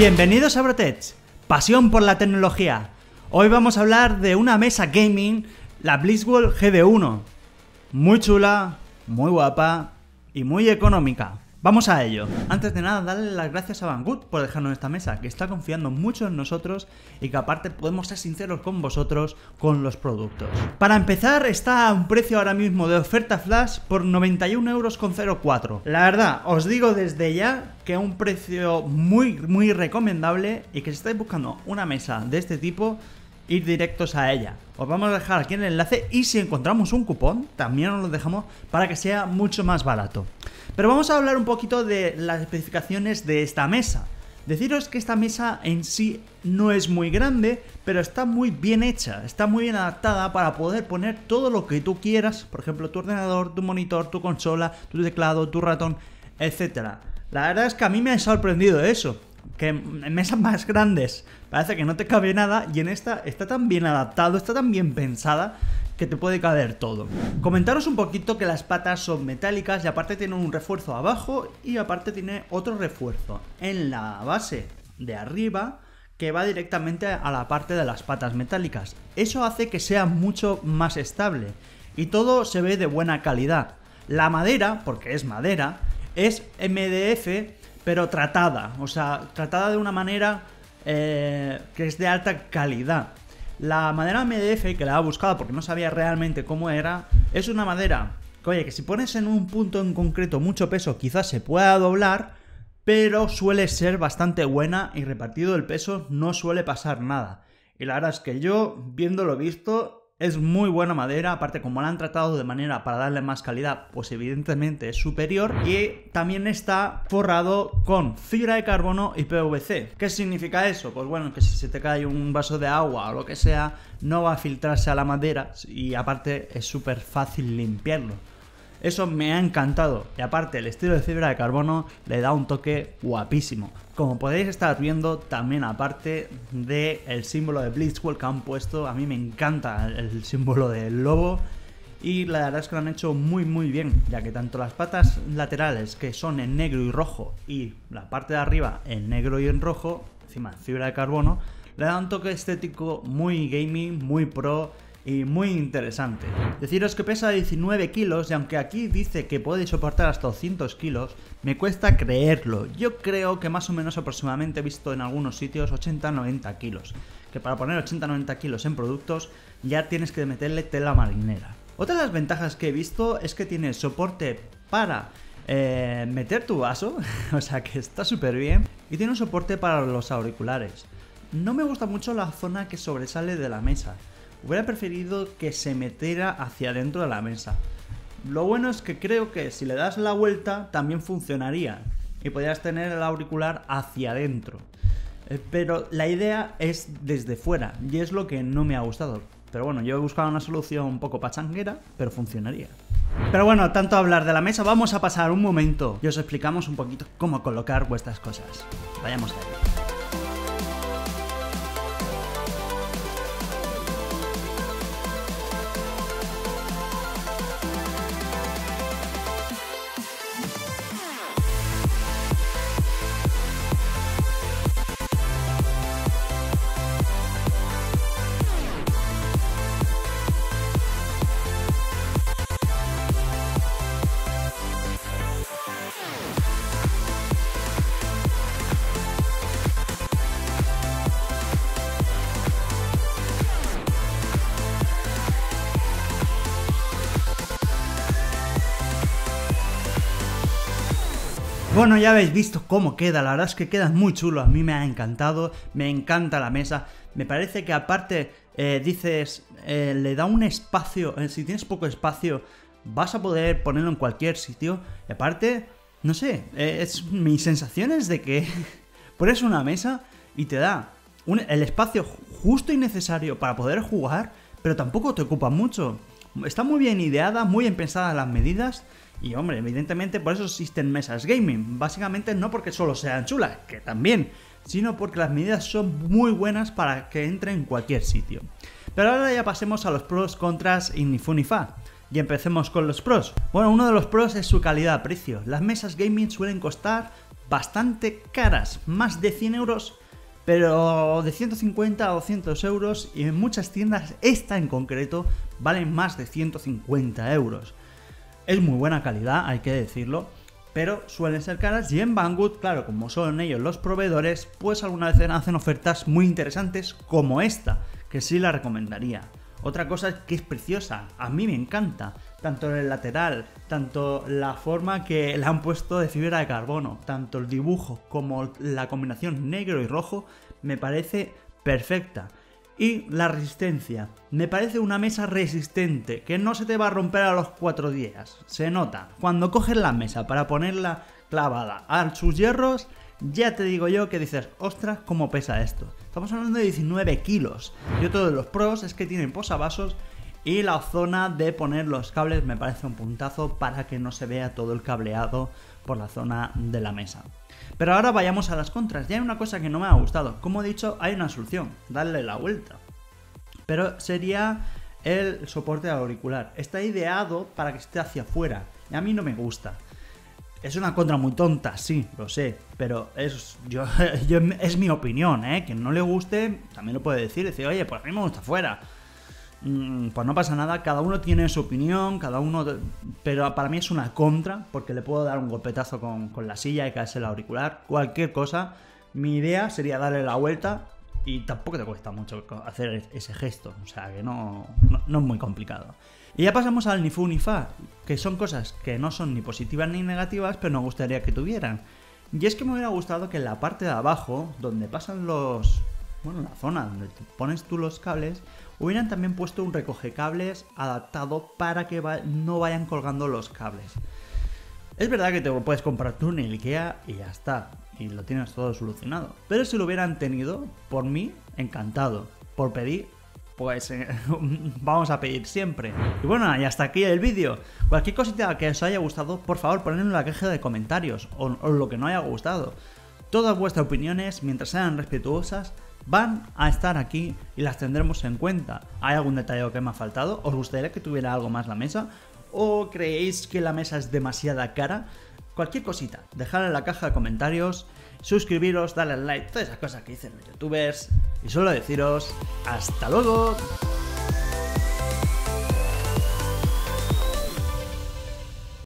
Bienvenidos a Brotech, pasión por la tecnología. Hoy vamos a hablar de una mesa gaming, la Blitzwell GD1. Muy chula, muy guapa y muy económica. Vamos a ello. Antes de nada, darle las gracias a Banggood por dejarnos esta mesa, que está confiando mucho en nosotros y que aparte podemos ser sinceros con vosotros con los productos. Para empezar, está a un precio ahora mismo de oferta flash por 91 euros con 04. La verdad, os digo desde ya que un precio muy, muy recomendable y que si estáis buscando una mesa de este tipo, ir directos a ella. Os vamos a dejar aquí el enlace y si encontramos un cupón, también os lo dejamos para que sea mucho más barato. Pero vamos a hablar un poquito de las especificaciones de esta mesa. Deciros que esta mesa en sí no es muy grande, pero está muy bien hecha, está muy bien adaptada para poder poner todo lo que tú quieras, por ejemplo, tu ordenador, tu monitor, tu consola, tu teclado, tu ratón, etc. La verdad es que a mí me ha sorprendido eso que en mesas más grandes parece que no te cabe nada y en esta está tan bien adaptado, está tan bien pensada que te puede caber todo. Comentaros un poquito que las patas son metálicas y aparte tienen un refuerzo abajo y aparte tiene otro refuerzo en la base de arriba que va directamente a la parte de las patas metálicas. Eso hace que sea mucho más estable y todo se ve de buena calidad. La madera, porque es madera, es MDF pero tratada, o sea, tratada de una manera eh, que es de alta calidad. La madera MDF, que la he buscado porque no sabía realmente cómo era, es una madera que, oye, que si pones en un punto en concreto mucho peso, quizás se pueda doblar, pero suele ser bastante buena y repartido el peso no suele pasar nada. Y la verdad es que yo, viéndolo visto, es muy buena madera, aparte como la han tratado de manera para darle más calidad, pues evidentemente es superior. Y también está forrado con fibra de carbono y PVC. ¿Qué significa eso? Pues bueno, que si se te cae un vaso de agua o lo que sea, no va a filtrarse a la madera y aparte es súper fácil limpiarlo. Eso me ha encantado. Y aparte, el estilo de fibra de carbono le da un toque guapísimo. Como podéis estar viendo, también aparte del el símbolo de Blitzwell que han puesto, a mí me encanta el símbolo del lobo. Y la verdad es que lo han hecho muy muy bien, ya que tanto las patas laterales, que son en negro y rojo, y la parte de arriba en negro y en rojo, encima fibra de carbono, le da un toque estético muy gaming, muy pro y muy interesante. Deciros que pesa 19 kilos y aunque aquí dice que puede soportar hasta 200 kilos, me cuesta creerlo. Yo creo que más o menos aproximadamente he visto en algunos sitios 80-90 kilos. Que para poner 80-90 kilos en productos ya tienes que meterle tela marinera. Otra de las ventajas que he visto es que tiene soporte para eh, meter tu vaso, o sea que está súper bien, y tiene un soporte para los auriculares. No me gusta mucho la zona que sobresale de la mesa. Hubiera preferido que se metiera hacia dentro de la mesa. Lo bueno es que creo que si le das la vuelta también funcionaría y podrías tener el auricular hacia adentro. Eh, pero la idea es desde fuera y es lo que no me ha gustado. Pero bueno, yo he buscado una solución un poco pachanguera, pero funcionaría. Pero bueno, tanto hablar de la mesa, vamos a pasar un momento y os explicamos un poquito cómo colocar vuestras cosas. Vayamos a ello. Bueno, ya habéis visto cómo queda, la verdad es que queda muy chulo, a mí me ha encantado, me encanta la mesa, me parece que aparte eh, dices, eh, le da un espacio, eh, si tienes poco espacio, vas a poder ponerlo en cualquier sitio, y aparte, no sé, es mi sensación es de que pones una mesa y te da el espacio justo y necesario para poder jugar, pero tampoco te ocupa mucho. Está muy bien ideada, muy bien pensadas las medidas, y hombre, evidentemente por eso existen mesas gaming. Básicamente no porque solo sean chulas, que también, sino porque las medidas son muy buenas para que entre en cualquier sitio. Pero ahora ya pasemos a los pros, contras y ni fu ni fa. Y empecemos con los pros. Bueno, uno de los pros es su calidad-precio. Las mesas gaming suelen costar bastante caras, más de 100 euros, pero de 150 a 200 euros y en muchas tiendas, esta en concreto, valen más de 150 euros. Es muy buena calidad, hay que decirlo, pero suelen ser caras y en Banggood, claro, como son ellos los proveedores, pues alguna vez hacen ofertas muy interesantes como esta, que sí la recomendaría. Otra cosa es que es preciosa, a mí me encanta, tanto el lateral, tanto la forma que le han puesto de fibra de carbono, tanto el dibujo como la combinación negro y rojo, me parece perfecta. Y la resistencia, me parece una mesa resistente, que no se te va a romper a los cuatro días, se nota. Cuando coges la mesa para ponerla clavada a sus hierros, ya te digo yo que dices, ostras, ¿cómo pesa esto? Estamos hablando de 19 kilos. Y otro de los pros es que tienen posavasos y la zona de poner los cables me parece un puntazo para que no se vea todo el cableado por la zona de la mesa. Pero ahora vayamos a las contras. Ya hay una cosa que no me ha gustado. Como he dicho, hay una solución, darle la vuelta. Pero sería el soporte auricular. Está ideado para que esté hacia afuera. Y a mí no me gusta. Es una contra muy tonta, sí, lo sé, pero es, yo, es mi opinión, ¿eh? Quien no le guste, también lo puede decir, decir, oye, pues a mí me gusta fuera. Mm, pues no pasa nada, cada uno tiene su opinión, cada uno... Pero para mí es una contra, porque le puedo dar un golpetazo con, con la silla y caerse el auricular, cualquier cosa. Mi idea sería darle la vuelta y tampoco te cuesta mucho hacer ese gesto, o sea que no, no, es muy complicado. Y ya pasamos al ni fu ni fa, que son cosas que no son ni positivas ni negativas, pero nos gustaría que tuvieran. Y es que me hubiera gustado que en la parte de abajo, donde pasan los... Bueno, la zona donde pones tú los cables, hubieran también puesto un recoge cables adaptado para que no vayan colgando los cables. Es verdad que te puedes comprar tú en el IKEA y ya está, y lo tienes todo solucionado. Pero si lo hubieran tenido, por mí, encantado. Por pedir, pues eh, vamos a pedir siempre. Y bueno, y hasta aquí el vídeo. Cualquier cosita que os haya gustado, por favor ponedlo en la caja de comentarios, o lo que no haya gustado. Todas vuestras opiniones, mientras sean respetuosas, van a estar aquí y las tendremos en cuenta. ¿Hay algún detalle que me ha faltado? ¿Os gustaría que tuviera algo más la mesa? o creéis que la mesa es demasiada cara, cualquier cosita, dejadla en la caja de comentarios, suscribiros, darle al like, todas esas cosas que dicen los youtubers, y solo deciros, hasta luego.